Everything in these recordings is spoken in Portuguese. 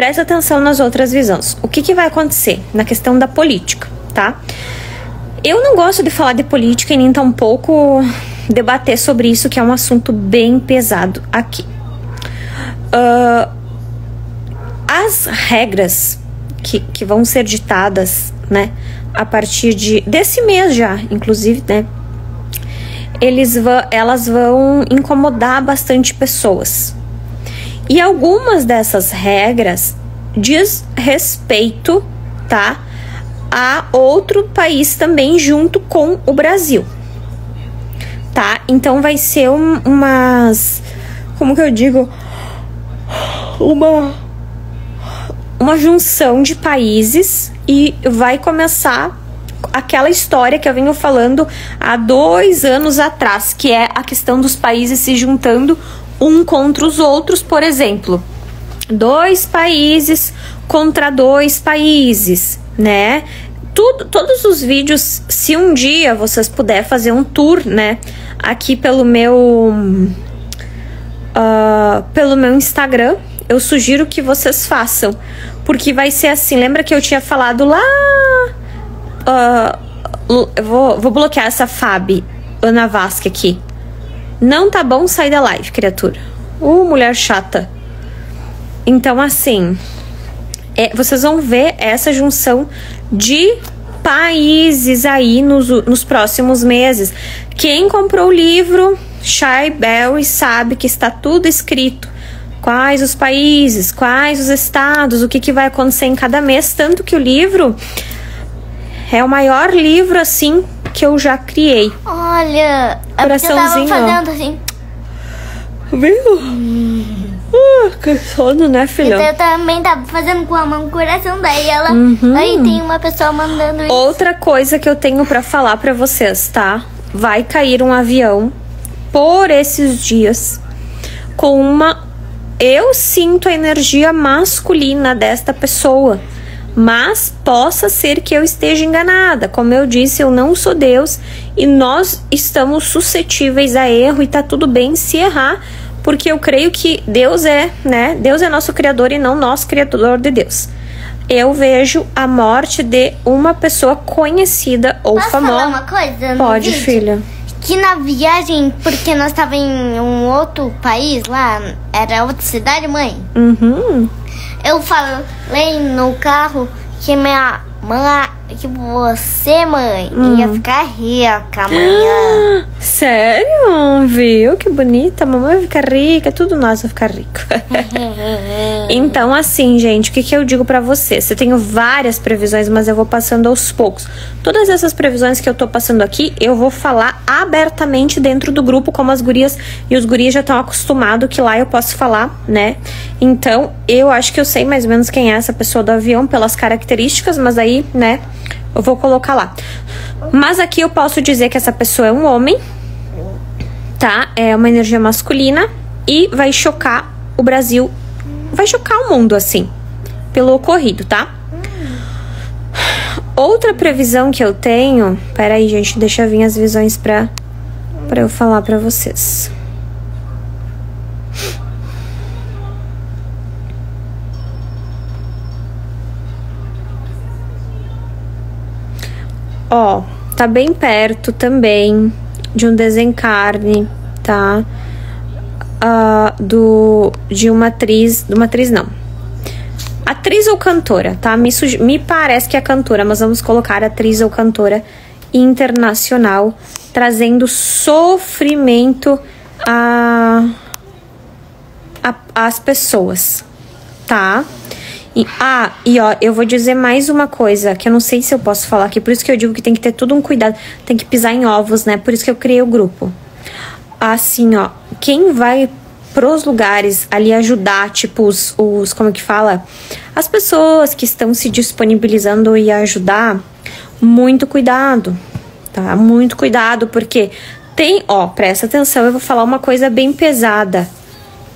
presta atenção nas outras visões. O que, que vai acontecer na questão da política, tá? Eu não gosto de falar de política e nem tampouco debater sobre isso, que é um assunto bem pesado aqui. Uh, as regras que, que vão ser ditadas, né, a partir de desse mês já, inclusive, né, eles vão, elas vão incomodar bastante pessoas. E algumas dessas regras diz respeito, tá, a outro país também junto com o Brasil. Tá? Então vai ser um, umas como que eu digo, uma uma junção de países e vai começar aquela história que eu venho falando há dois anos atrás, que é a questão dos países se juntando um contra os outros, por exemplo, dois países contra dois países, né? Tudo, todos os vídeos, se um dia vocês puder fazer um tour, né, aqui pelo meu uh, pelo meu Instagram, eu sugiro que vocês façam, porque vai ser assim. Lembra que eu tinha falado lá Uh, eu vou, vou bloquear essa Fab Ana Vasque aqui. Não tá bom sair da live, criatura. Uh, mulher chata. Então, assim, é, vocês vão ver essa junção de países aí nos, nos próximos meses. Quem comprou o livro Shy Berry sabe que está tudo escrito. Quais os países, quais os estados, o que, que vai acontecer em cada mês. Tanto que o livro é o maior livro assim que eu já criei. Olha, coraçãozinho. Eu fazendo assim. Viu? Hum. Uh, que sono, né, filha? Então, eu também tava fazendo com a mão coração daí ela. Uhum. Aí tem uma pessoa mandando isso. Outra coisa que eu tenho para falar para vocês, tá? Vai cair um avião por esses dias com uma eu sinto a energia masculina desta pessoa mas possa ser que eu esteja enganada. Como eu disse, eu não sou Deus e nós estamos suscetíveis a erro e tá tudo bem se errar, porque eu creio que Deus é, né? Deus é nosso criador e não nós criador de Deus. Eu vejo a morte de uma pessoa conhecida ou Posso famosa. falar uma coisa? Pode, vídeo? filha. Que na viagem, porque nós estava em um outro país lá, era outra cidade, mãe. Uhum. Eu falei no carro que minha mãe, que você, mãe, Hum. ia ficar rica amanhã. Sério? Viu? Que bonita. Mamãe vai ficar rica, tudo nós vai ficar rico. então, assim, gente, o que, que eu digo para vocês? Eu tenho várias previsões, mas eu vou passando aos poucos. Todas essas previsões que eu tô passando aqui, eu vou falar abertamente dentro do grupo, como as gurias e os gurias já estão acostumados que lá eu posso falar, né? Então, eu acho que eu sei mais ou menos quem é essa pessoa do avião pelas características, mas aí, né, eu vou colocar lá. Mas aqui eu posso dizer que essa pessoa é um homem, tá? É uma energia masculina e vai chocar o Brasil, vai chocar o mundo assim, pelo ocorrido, tá? Outra previsão que eu tenho, peraí, gente, deixa eu vir as visões pra, pra eu falar pra vocês. Ó, tá bem perto também de um desencarne, tá? Ah, do de uma atriz, de uma atriz não. Atriz ou cantora, tá? Me, me parece que é cantora, mas vamos colocar atriz ou cantora internacional, trazendo sofrimento a, a as pessoas, tá? E, ah, e ó, eu vou dizer mais uma coisa que eu não sei se eu posso falar aqui, por isso que eu digo que tem que ter tudo um cuidado, tem que pisar em ovos, né? Por isso que eu criei o grupo. Assim, ó, quem vai pros lugares ali ajudar, tipo, os, os como que fala? As pessoas que estão se disponibilizando e ajudar, muito cuidado, tá? Muito cuidado, porque tem, ó, presta atenção, eu vou falar uma coisa bem pesada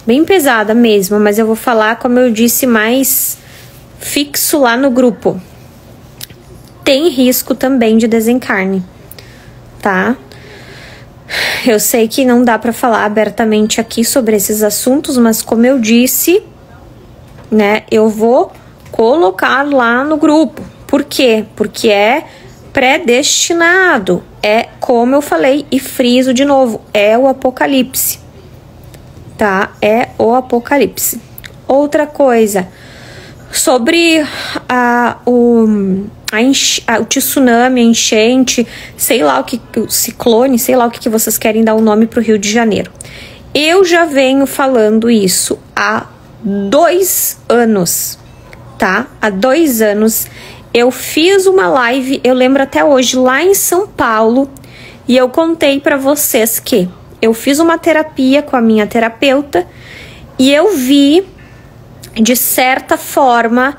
bem pesada mesmo, mas eu vou falar, como eu disse, mais fixo lá no grupo. Tem risco também de desencarne, tá? Eu sei que não dá para falar abertamente aqui sobre esses assuntos, mas como eu disse, né? Eu vou colocar lá no grupo. Por quê? Porque é predestinado. É como eu falei e friso de novo, é o apocalipse. Tá? É o apocalipse. Outra coisa, sobre a, o, a, a, o tsunami, a enchente, sei lá o que, o ciclone, sei lá o que, que vocês querem dar o um nome para o Rio de Janeiro. Eu já venho falando isso há dois anos, tá? Há dois anos eu fiz uma live, eu lembro até hoje, lá em São Paulo, e eu contei para vocês que eu fiz uma terapia com a minha terapeuta e eu vi, de certa forma,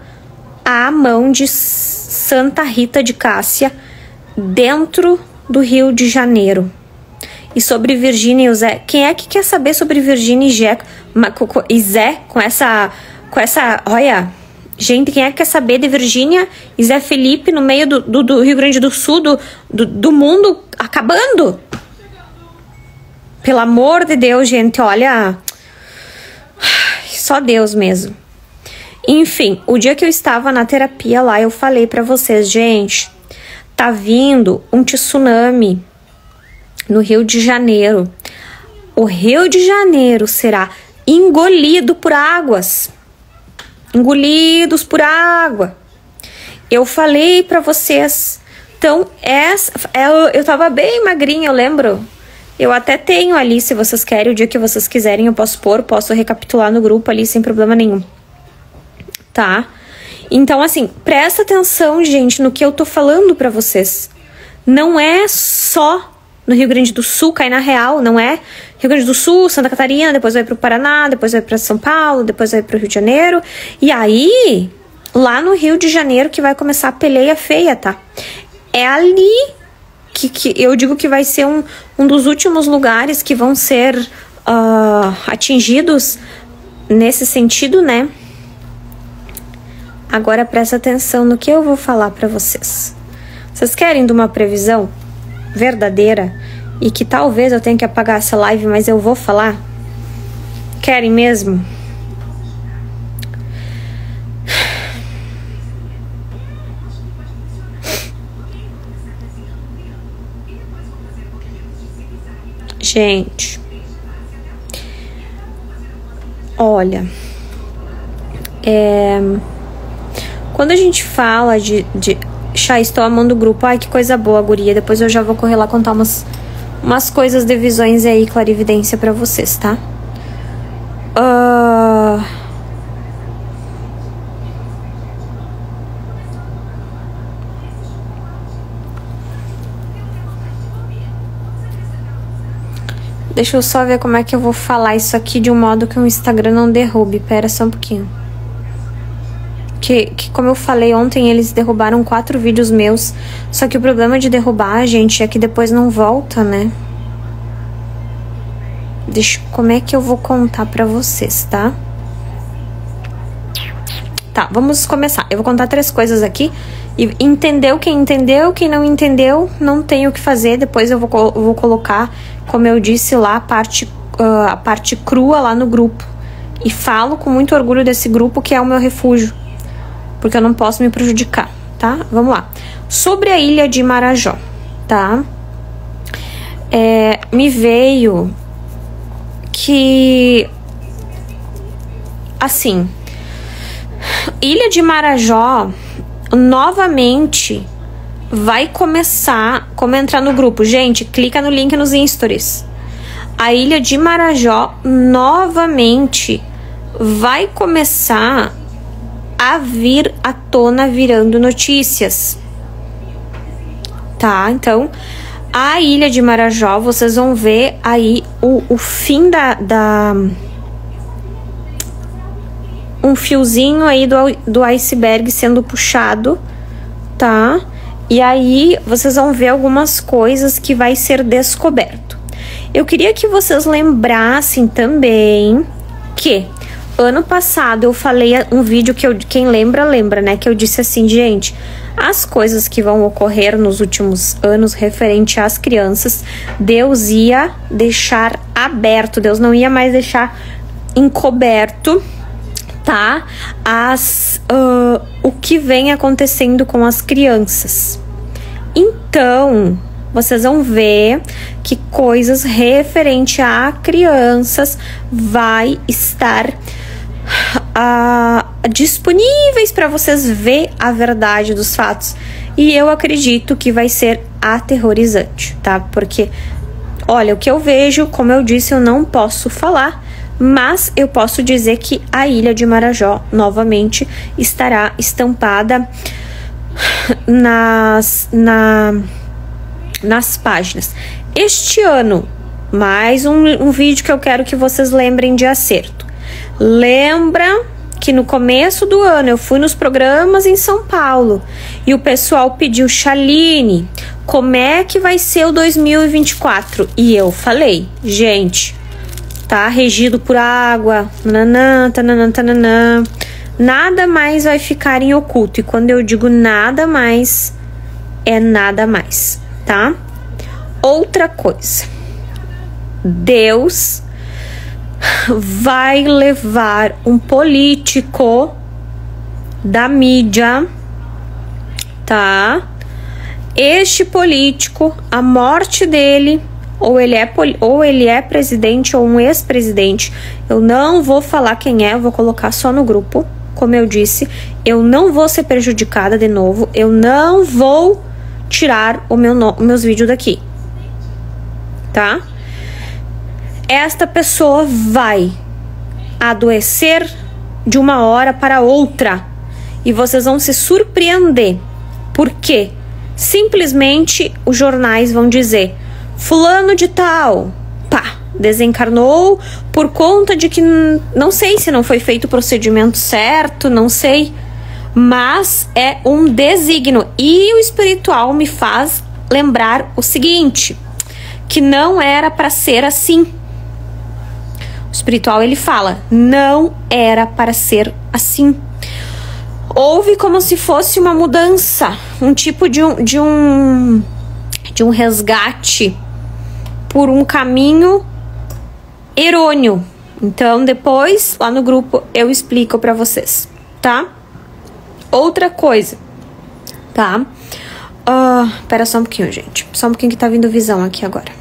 a mão de Santa Rita de Cássia dentro do Rio de Janeiro. E sobre Virgínia e Zé, quem é que quer saber sobre Virgínia e e Zé com essa, com essa, olha, gente, quem é que quer saber de Virgínia e Zé Felipe no meio do, do, do Rio Grande do Sul, do, do, do mundo acabando? Pelo amor de Deus, gente, olha, só Deus mesmo. Enfim, o dia que eu estava na terapia lá, eu falei para vocês, gente, tá vindo um tsunami no Rio de Janeiro. O Rio de Janeiro será engolido por águas. Engolidos por água. Eu falei para vocês. Então, essa, eu, eu tava bem magrinha, eu lembro. Eu até tenho ali, se vocês querem, o dia que vocês quiserem, eu posso pôr, posso recapitular no grupo ali sem problema nenhum tá? Então, assim, presta atenção, gente, no que eu tô falando para vocês. Não é só no Rio Grande do Sul, cair na real, não é? Rio Grande do Sul, Santa Catarina, depois vai pro Paraná, depois vai para São Paulo, depois vai pro Rio de Janeiro. E aí, lá no Rio de Janeiro que vai começar a peleia feia, tá? É ali que, que eu digo que vai ser um, um dos últimos lugares que vão ser uh, atingidos nesse sentido, né? Agora presta atenção no que eu vou falar para vocês. Vocês querem de uma previsão verdadeira e que talvez eu tenha que apagar essa live, mas eu vou falar? Querem mesmo? Gente, olha, é. Quando a gente fala de, de Chá, estou amando o grupo, ai que coisa boa, guria. Depois eu já vou correr lá contar umas, umas coisas de visões aí, clarividência para vocês, tá? Uh... Deixa eu só ver como é que eu vou falar isso aqui de um modo que o Instagram não derrube. Pera só um pouquinho que, que, como eu falei ontem, eles derrubaram quatro vídeos meus. Só que o problema de derrubar, gente, é que depois não volta, né? Deixa, como é que eu vou contar pra vocês, tá? Tá, vamos começar. Eu vou contar três coisas aqui. E entendeu quem entendeu, quem não entendeu, não tem o que fazer. Depois eu vou, vou colocar, como eu disse lá, a parte, uh, a parte crua lá no grupo. E falo com muito orgulho desse grupo que é o meu refúgio porque eu não posso me prejudicar, tá? Vamos lá. Sobre a ilha de Marajó, tá? É, me veio que assim, Ilha de Marajó novamente vai começar, como entrar no grupo, gente, clica no link nos stories. A Ilha de Marajó novamente vai começar a vir à tona virando notícias. Tá? Então, a ilha de Marajó, vocês vão ver aí o, o fim da, da. Um fiozinho aí do, do iceberg sendo puxado, tá? E aí vocês vão ver algumas coisas que vai ser descoberto. Eu queria que vocês lembrassem também que Ano passado eu falei um vídeo que eu, quem lembra, lembra, né? Que eu disse assim, gente, as coisas que vão ocorrer nos últimos anos referente às crianças, Deus ia deixar aberto, Deus não ia mais deixar encoberto tá? As, uh, o que vem acontecendo com as crianças. Então, vocês vão ver que coisas referente a crianças vai estar disponíveis para vocês ver a verdade dos fatos. E eu acredito que vai ser aterrorizante, tá? Porque, olha, o que eu vejo, como eu disse, eu não posso falar, mas eu posso dizer que a ilha de Marajó novamente estará estampada nas, na, nas páginas. Este ano, mais um, um vídeo que eu quero que vocês lembrem de acerto. Lembra que no começo do ano eu fui nos programas em São Paulo e o pessoal pediu Chaline, como é que vai ser o 2024? E eu falei, gente, tá regido por água, nananã, tananã, tananã. Nada mais vai ficar em oculto. E quando eu digo nada mais, é nada mais, tá? Outra coisa. Deus vai levar um político da mídia, tá? Este político, a morte dele ou ele é ou ele é presidente ou um ex-presidente. Eu não vou falar quem é, vou colocar só no grupo. Como eu disse, eu não vou ser prejudicada de novo. Eu não vou tirar o meu meus vídeos daqui. Tá? Esta pessoa vai adoecer de uma hora para outra e vocês vão se surpreender. Por quê? Simplesmente os jornais vão dizer: Fulano de tal, pá, desencarnou por conta de que não sei se não foi feito o procedimento certo, não sei, mas é um designo. E o espiritual me faz lembrar o seguinte, que não era para ser assim. Espiritual ele fala, não era para ser assim. Houve como se fosse uma mudança, um tipo de um, de um, de um resgate por um caminho errôneo. Então, depois, lá no grupo, eu explico para vocês, tá? Outra coisa, tá? Uh, pera só um pouquinho, gente. Só um pouquinho que tá vindo visão aqui agora.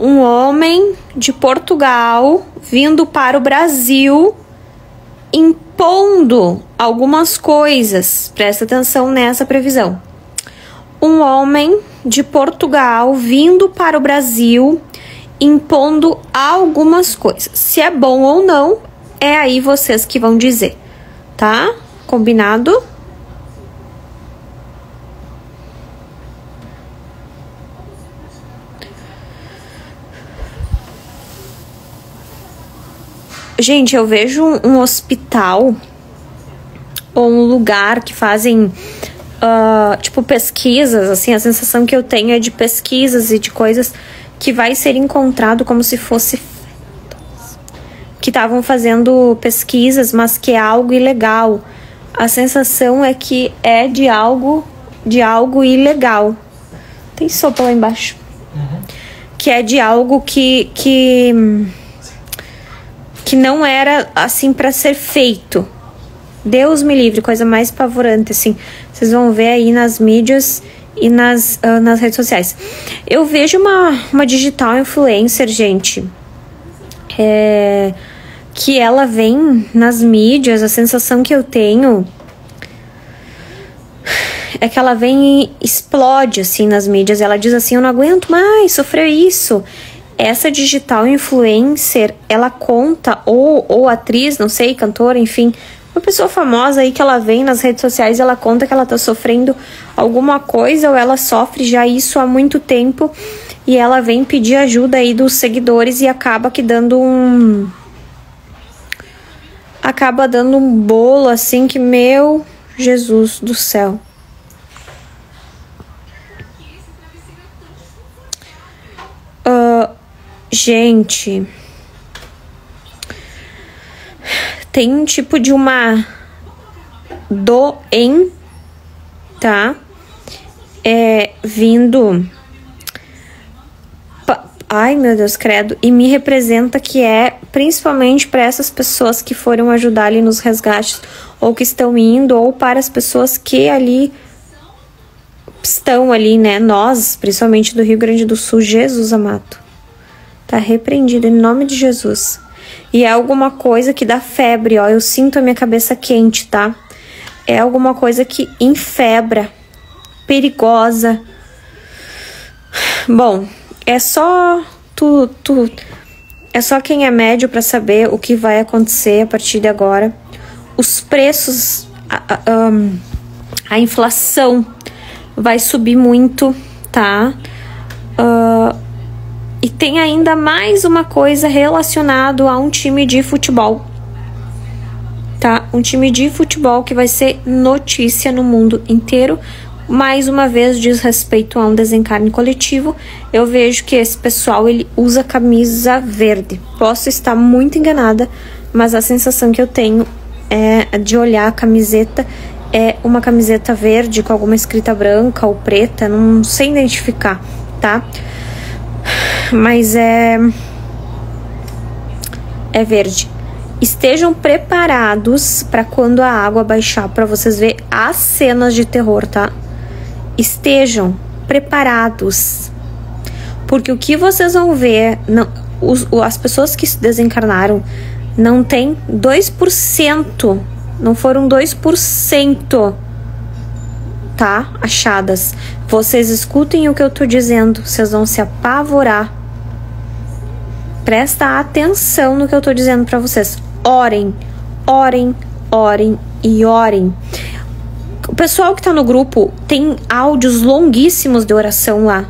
Um homem de Portugal vindo para o Brasil impondo algumas coisas. Presta atenção nessa previsão. Um homem de Portugal vindo para o Brasil impondo algumas coisas. Se é bom ou não, é aí vocês que vão dizer, tá? Combinado? Gente, eu vejo um hospital ou um lugar que fazem uh, tipo pesquisas, assim, a sensação que eu tenho é de pesquisas e de coisas que vai ser encontrado como se fosse que estavam fazendo pesquisas, mas que é algo ilegal. A sensação é que é de algo de algo ilegal. Tem sopa lá embaixo. Uhum. Que é de algo que que que não era assim para ser feito. Deus me livre, coisa mais pavorante, assim. Vocês vão ver aí nas mídias e nas, uh, nas redes sociais. Eu vejo uma, uma digital influencer, gente, é, que ela vem nas mídias, a sensação que eu tenho é que ela vem e explode assim nas mídias. Ela diz assim: Eu não aguento mais sofrer isso essa digital influencer, ela conta, ou, ou atriz, não sei, cantora, enfim, uma pessoa famosa aí que ela vem nas redes sociais, ela conta que ela tá sofrendo alguma coisa ou ela sofre já isso há muito tempo e ela vem pedir ajuda aí dos seguidores e acaba que dando um acaba dando um bolo assim que meu Jesus do céu. Uh, Gente, tem um tipo de uma doen, tá? É vindo ai meu Deus, credo, e me representa que é principalmente para essas pessoas que foram ajudar ali nos resgates, ou que estão indo, ou para as pessoas que ali estão ali, né? Nós, principalmente do Rio Grande do Sul, Jesus amado. Tá repreendido em nome de Jesus. E é alguma coisa que dá febre, ó. Eu sinto a minha cabeça quente, tá? É alguma coisa que enfebra, perigosa. Bom, é só tu, tu é só quem é médio para saber o que vai acontecer a partir de agora. Os preços, a, a, a inflação vai subir muito, tá? Uh, e tem ainda mais uma coisa relacionado a um time de futebol, tá? Um time de futebol que vai ser notícia no mundo inteiro mais uma vez diz respeito a um desencarne coletivo, eu vejo que esse pessoal ele usa camisa verde. Posso estar muito enganada, mas a sensação que eu tenho é de olhar a camiseta é uma camiseta verde com alguma escrita branca ou preta, não sei identificar, tá? Mas é é verde. Estejam preparados para quando a água baixar para vocês ver as cenas de terror, tá? estejam preparados. Porque o que vocês vão ver, não, os, as pessoas que desencarnaram não tem 2%, não foram 2%, tá? Achadas. Vocês escutem o que eu tô dizendo, vocês vão se apavorar. Presta atenção no que eu tô dizendo para vocês. Orem, orem, orem e orem. O pessoal que tá no grupo tem áudios longuíssimos de oração lá.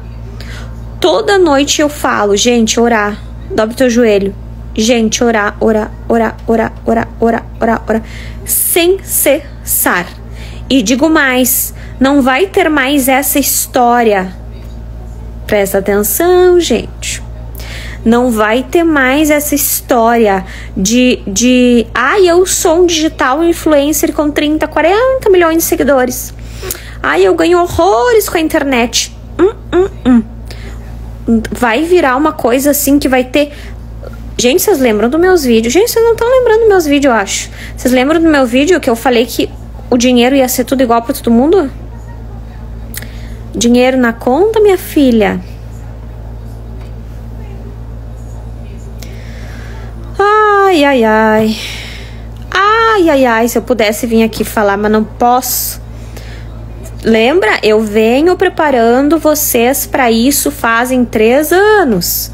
Toda noite eu falo, gente, orar. Dobre teu joelho. Gente, orar, orar, orar, orar, orar, orar, orar, orar. Sem cessar. E digo mais, não vai ter mais essa história. Presta atenção, gente não vai ter mais essa história de, de ai, ah, eu sou um digital influencer com 30, 40 milhões de seguidores. Ai, ah, eu ganho horrores com a internet. Hum, hum, hum. Vai virar uma coisa assim que vai ter. Gente, vocês lembram dos meus vídeos? Gente, vocês não estão lembrando dos meus vídeos, eu acho. Vocês lembram do meu vídeo que eu falei que o dinheiro ia ser tudo igual para todo mundo? Dinheiro na conta, minha filha. Ai, ai, ai. Ai, ai, ai, se eu pudesse vir aqui falar, mas não posso. Lembra? Eu venho preparando vocês para isso fazem três anos.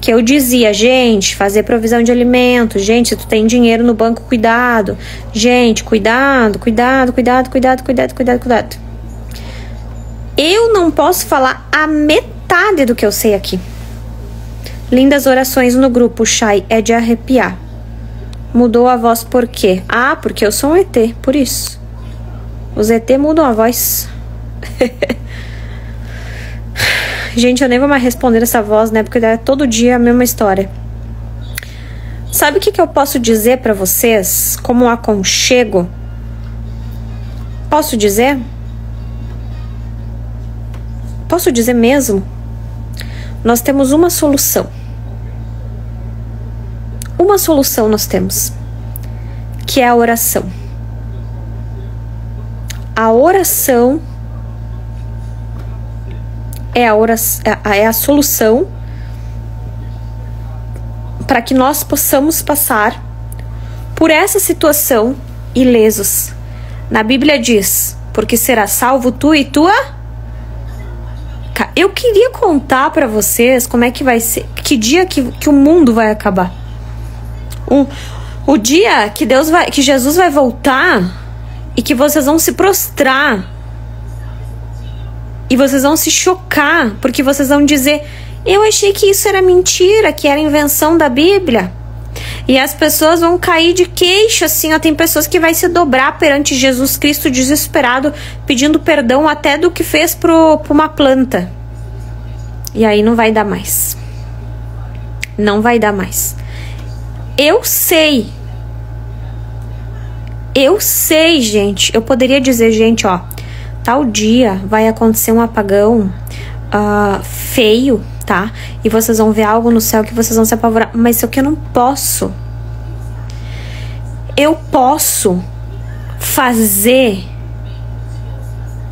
Que eu dizia, gente, fazer provisão de alimento. Gente, se tu tem dinheiro no banco, cuidado. Gente, cuidado, cuidado, cuidado, cuidado, cuidado, cuidado, cuidado. Eu não posso falar a metade do que eu sei aqui. Lindas orações no grupo, Chay, é de arrepiar. Mudou a voz por quê? Ah, porque eu sou um ET, por isso. Os ET mudam a voz. Gente, eu nem vou mais responder essa voz, né? Porque é todo dia a mesma história. Sabe o que, que eu posso dizer para vocês como um aconchego? Posso dizer? Posso dizer mesmo? Nós temos uma solução uma solução nós temos, que é a oração. A oração é a, oração, é a solução para que nós possamos passar por essa situação ilesos. Na Bíblia diz: porque será salvo tu e tua. Eu queria contar para vocês como é que vai ser, que dia que, que o mundo vai acabar um, o dia que Deus vai, que Jesus vai voltar e que vocês vão se prostrar e vocês vão se chocar porque vocês vão dizer: eu achei que isso era mentira, que era invenção da Bíblia. E as pessoas vão cair de queixo, assim, ó. Tem pessoas que vai se dobrar perante Jesus Cristo desesperado, pedindo perdão até do que fez pro, uma planta. E aí não vai dar mais. Não vai dar mais. Eu sei. Eu sei, gente. Eu poderia dizer, gente, ó, tal dia vai acontecer um apagão uh, feio tá? E vocês vão ver algo no céu que vocês vão se apavorar. Mas isso aqui eu não posso. Eu posso fazer.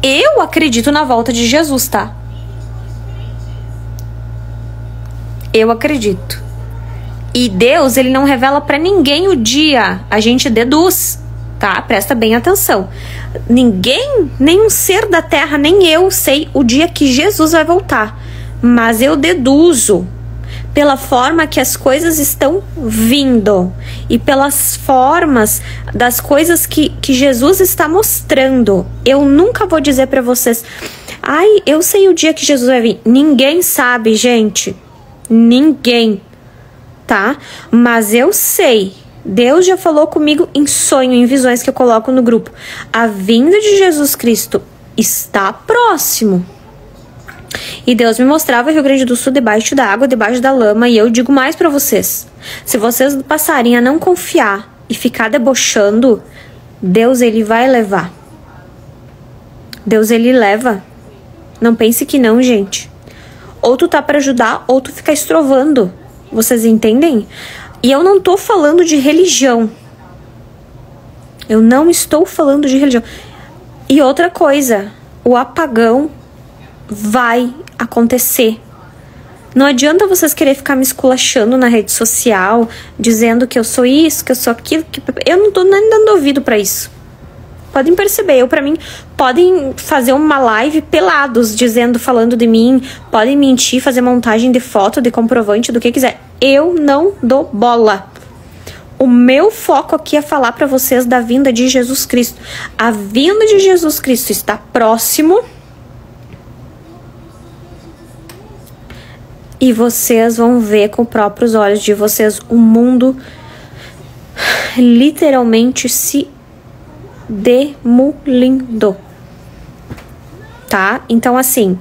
Eu acredito na volta de Jesus, tá? Eu acredito. E Deus, ele não revela para ninguém o dia, a gente deduz, tá? Presta bem atenção. Ninguém, nenhum ser da terra, nem eu sei o dia que Jesus vai voltar. Mas eu deduzo pela forma que as coisas estão vindo e pelas formas das coisas que, que Jesus está mostrando. Eu nunca vou dizer para vocês, ai, eu sei o dia que Jesus vai vir. Ninguém sabe, gente. Ninguém, tá? Mas eu sei. Deus já falou comigo em sonho, em visões que eu coloco no grupo. A vinda de Jesus Cristo está próximo. E Deus me mostrava Rio Grande do Sul debaixo da água, debaixo da lama, e eu digo mais para vocês. Se vocês passarem a não confiar e ficar debochando, Deus ele vai levar. Deus ele leva. Não pense que não, gente. Ou tu tá para ajudar, ou tu fica estrovando. Vocês entendem? E eu não tô falando de religião. Eu não estou falando de religião. E outra coisa, o apagão vai acontecer. Não adianta vocês querer ficar me esculachando na rede social, dizendo que eu sou isso, que eu sou aquilo, que eu não tô nem dando ouvido para isso. Podem perceber, eu para mim podem fazer uma live pelados dizendo, falando de mim, podem mentir, fazer montagem de foto, de comprovante, do que quiser. Eu não dou bola. O meu foco aqui é falar para vocês da vinda de Jesus Cristo. A vinda de Jesus Cristo está próximo e vocês vão ver com os próprios olhos de vocês o mundo literalmente se demolindo. Tá? Então, assim,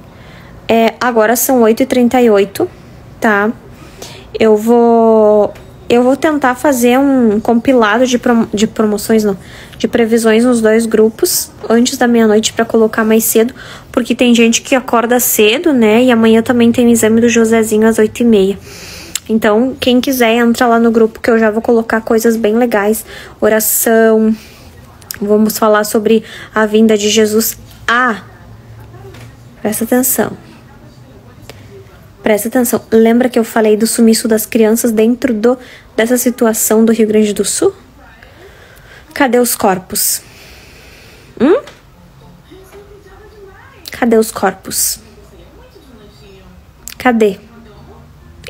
é, agora são 8h38, tá? Eu vou eu vou tentar fazer um compilado de, prom de promoções, não, de previsões nos dois grupos antes da meia-noite para colocar mais cedo, porque tem gente que acorda cedo, né? E amanhã também tem o exame do Josézinho às oito e meia. Então, quem quiser, entra lá no grupo que eu já vou colocar coisas bem legais, oração. Vamos falar sobre a vinda de Jesus. Ah, presta atenção Presta atenção. Lembra que eu falei do sumiço das crianças dentro do, dessa situação do Rio Grande do Sul? Cadê os corpos? Hum? Cadê os corpos? Cadê?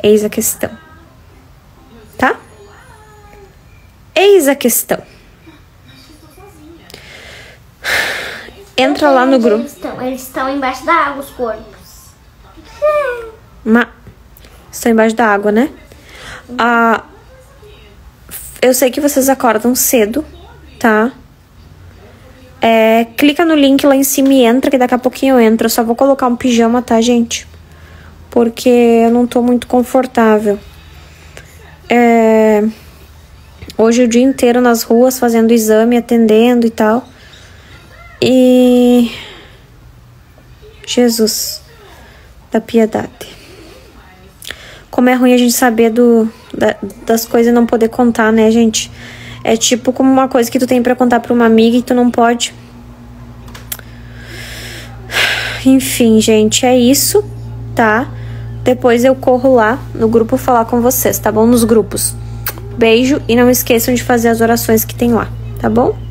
Eis a questão. Tá? Eis a questão. Entra lá no grupo. Eles estão, eles estão embaixo da água, os corpos. Uma... Estou embaixo da água, né? Ah, eu sei que vocês acordam cedo, tá? É, clica no link lá em cima e entra, que daqui a pouquinho eu entro. Eu só vou colocar um pijama, tá, gente? Porque eu não tô muito confortável. É, hoje o dia inteiro nas ruas fazendo exame, atendendo e tal. E. Jesus da piedade. Como é ruim a gente saber do, da, das coisas e não poder contar, né, gente? É tipo como uma coisa que tu tem para contar pra uma amiga e tu não pode. Enfim, gente, é isso, tá? Depois eu corro lá no grupo falar com vocês, tá bom? Nos grupos. Beijo e não esqueçam de fazer as orações que tem lá, tá bom?